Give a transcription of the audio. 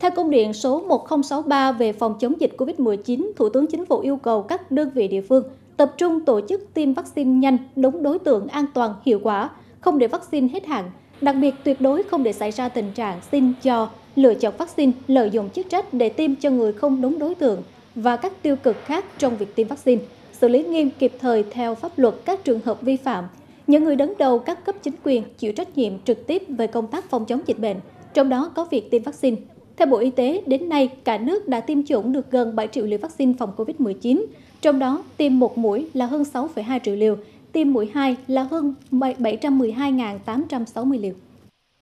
Theo công điện số 1063 về phòng chống dịch COVID-19, Thủ tướng Chính phủ yêu cầu các đơn vị địa phương tập trung tổ chức tiêm vaccine nhanh, đúng đối tượng, an toàn, hiệu quả, không để vaccine hết hạn. Đặc biệt tuyệt đối không để xảy ra tình trạng xin cho, lựa chọn vaccine, lợi dụng chức trách để tiêm cho người không đúng đối tượng và các tiêu cực khác trong việc tiêm vaccine, xử lý nghiêm kịp thời theo pháp luật các trường hợp vi phạm. Những người đứng đầu các cấp chính quyền chịu trách nhiệm trực tiếp về công tác phòng chống dịch bệnh, trong đó có việc tiêm vaccine. Theo Bộ Y tế, đến nay cả nước đã tiêm chủng được gần 7 triệu liều vaccine phòng COVID-19, trong đó tiêm một mũi là hơn 6,2 triệu liều, tiêm mũi 2 là hơn 712.860 liều.